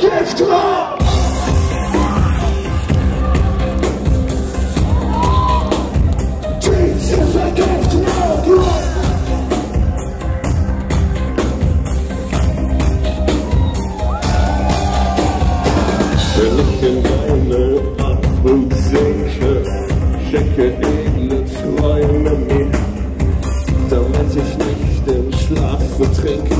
Gift rock! Wenn ich in deine Armut sinke, schenke edle Träume mir, damit ich nicht im Schlaf vertrinke.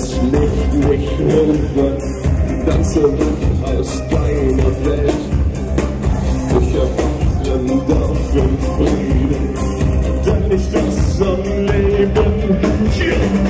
Tages Licht mich rüber, dann zurück aus deiner Welt. Ich erwachen darf im Frieden, denn ich das am Leben ja.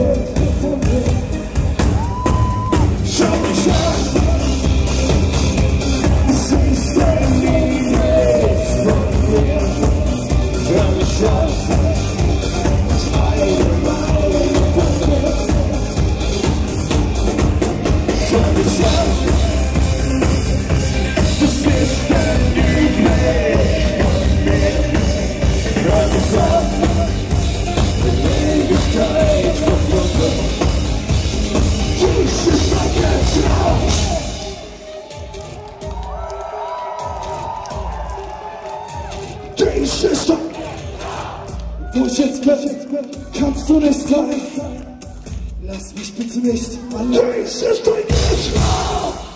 Ist doch... Wo ich jetzt bin, kannst du nicht sein. Lass mich bitte nicht allein. Ist dein Geschmack!